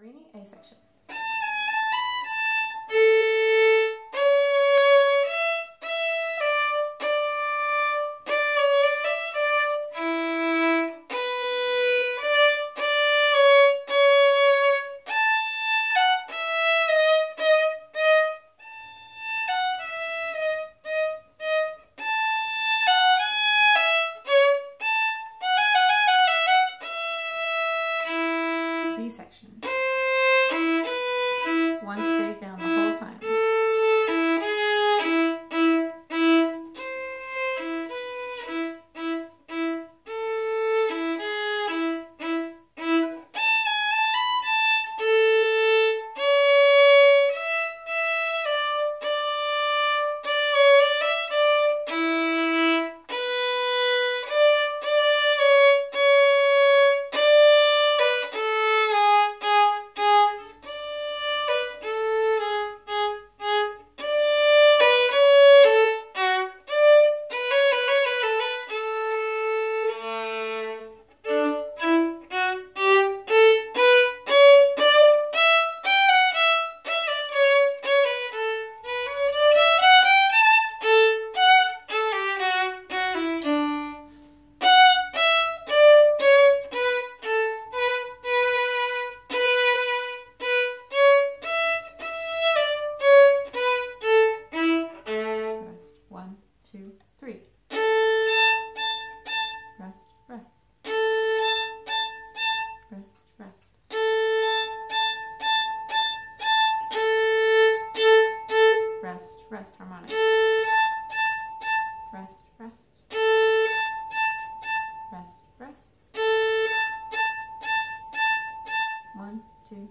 Parini, A section. B section. One stays down the whole time. Two, three. Rest, rest. Rest, rest. Rest, rest, harmonic. Rest, rest. Rest, rest. One, two,